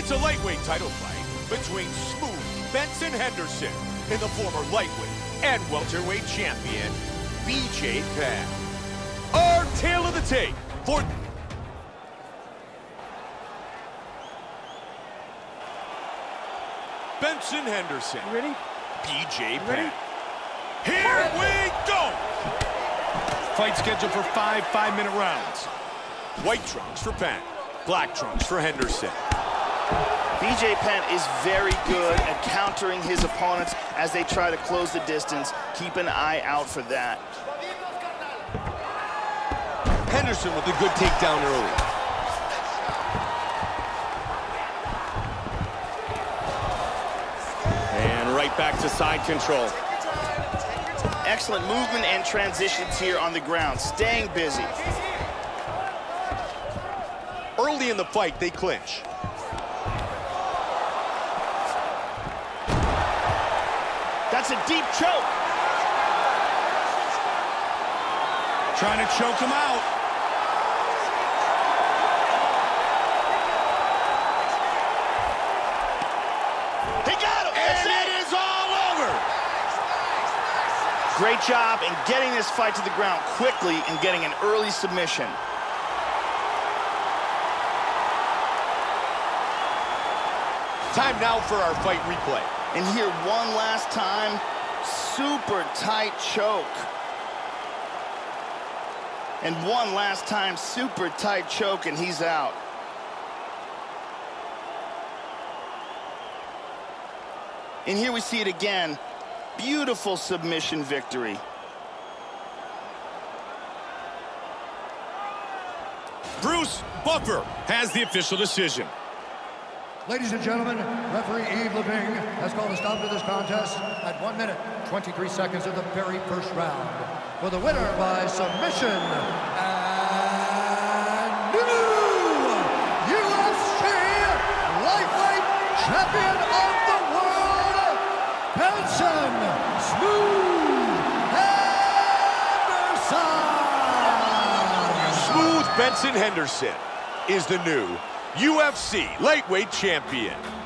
It's a lightweight title fight between Smooth Benson Henderson and the former lightweight and welterweight champion, BJ Penn. Our tale of the tape for Benson Henderson. You ready? BJ You ready? Penn. Here we go! Fight scheduled for five five-minute rounds. White trunks for Penn. Black trunks for Henderson. BJ Penn is very good at countering his opponents as they try to close the distance. Keep an eye out for that. Henderson with a good takedown early. And right back to side control. Excellent movement and transitions here on the ground, staying busy. Early in the fight, they clinch. That's a deep choke. Trying to choke him out. He got him. That's And it. it is all over. Great job in getting this fight to the ground quickly and getting an early submission. Time now for our fight replay. And here one last time, super tight choke. And one last time, super tight choke, and he's out. And here we see it again. Beautiful submission victory. Bruce Buffer has the official decision. Ladies and gentlemen, referee Yves Lavigne has called a stop to this contest at 1 minute, 23 seconds of the very first round. For the winner by submission, and new UFC lightweight champion of the world, Benson Smooth Henderson! Smooth Benson Henderson is the new UFC lightweight champion.